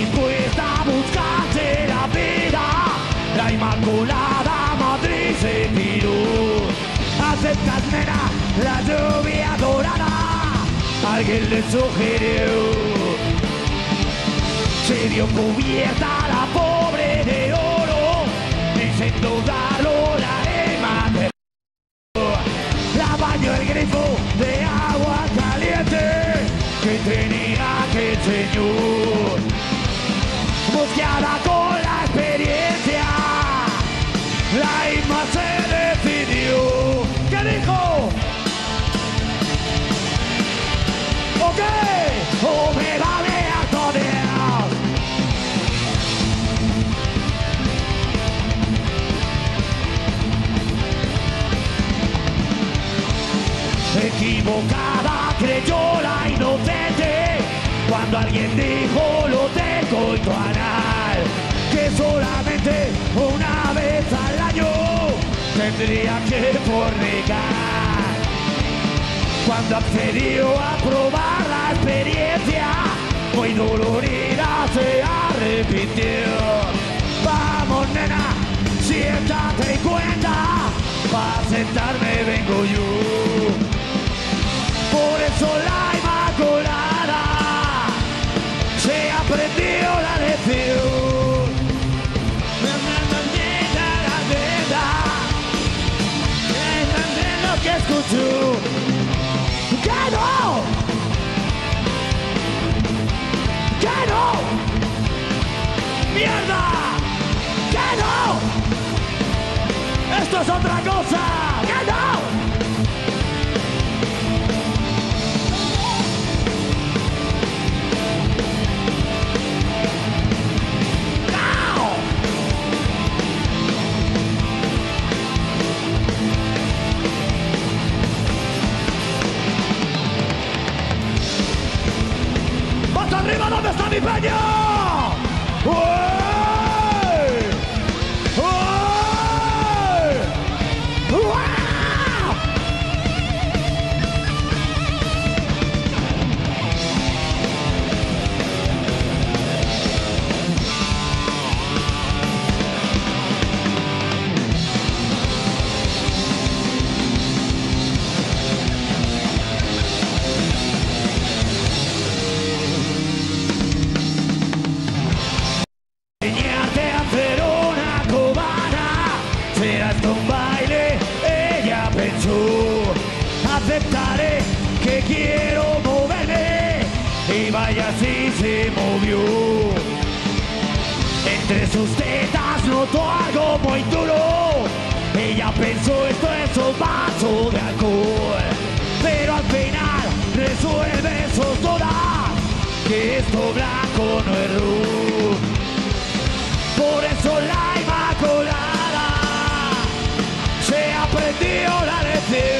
dispuesta a buscarse la vida, la Inmaculada Madrid se tiró. Aceptas, nena, la lluvia dorada, alguien le sugirió. Se dio cubierta la pobre de oro, y sin dudarlo la arena la baño el grifo de agua caliente que tenía que señor. Buscada con la experiencia, la Isma se decidió. ¿Qué dijo? Ok, o me vale a todos. Equivocada creyó la inocente cuando alguien dijo lo tengo tu anal que solamente una vez al año tendría que fornicar. Cuando accedió a probar la experiencia muy dolorida se arrepintió. Vamos nena siéntate y cuenta para sentarme vengo yo. Por eso la es otra cosa! ¡Que no! ¡No! ¡Más arriba! ¿Dónde está mi peña? Aceptaré que quiero moverme. Y vaya si se movió. Entre sus tetas notó algo muy duro. Ella pensó esto es un vaso de alcohol. Pero al final resuelve sus dudas. Que esto blanco no es rum. Por eso la Inmaculada se aprendió la lección.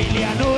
Siciliano